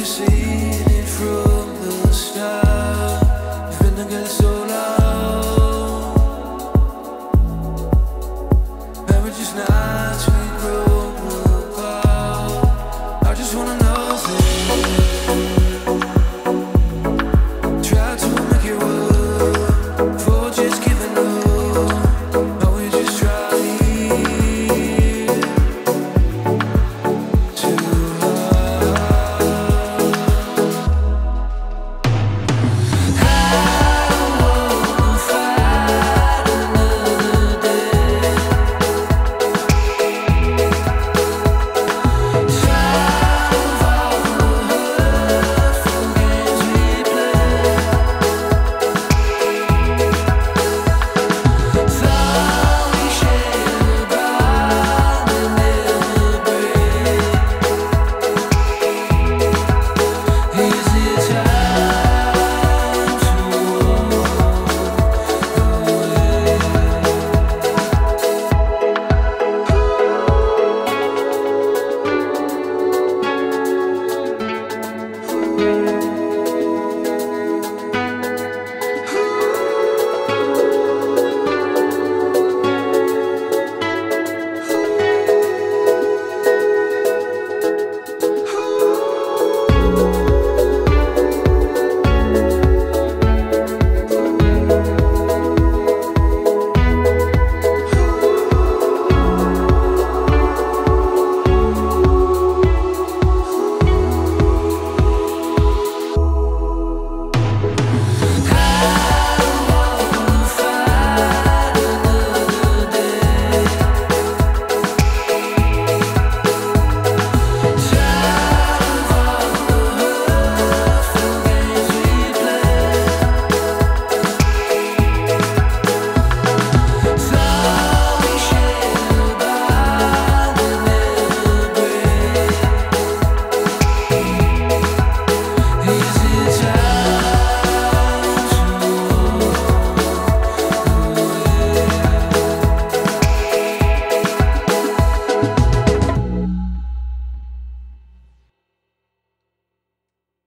you seen it from the start? Wenn so.